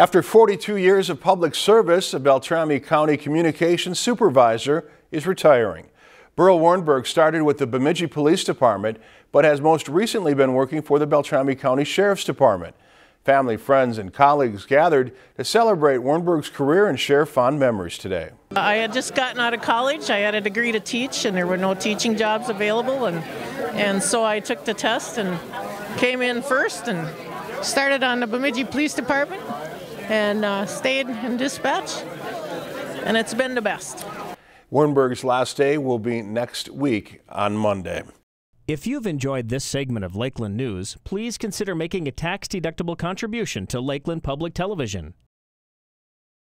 After 42 years of public service, a Beltrami County Communications Supervisor is retiring. Burl Warnberg started with the Bemidji Police Department, but has most recently been working for the Beltrami County Sheriff's Department. Family, friends, and colleagues gathered to celebrate Warnberg's career and share fond memories today. I had just gotten out of college. I had a degree to teach, and there were no teaching jobs available, and and so I took the test and came in first and started on the Bemidji Police Department and uh, stayed in dispatch, and it's been the best. Warnberg's last day will be next week on Monday. If you've enjoyed this segment of Lakeland News, please consider making a tax-deductible contribution to Lakeland Public Television.